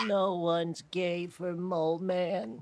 No one's gay for Mole Man.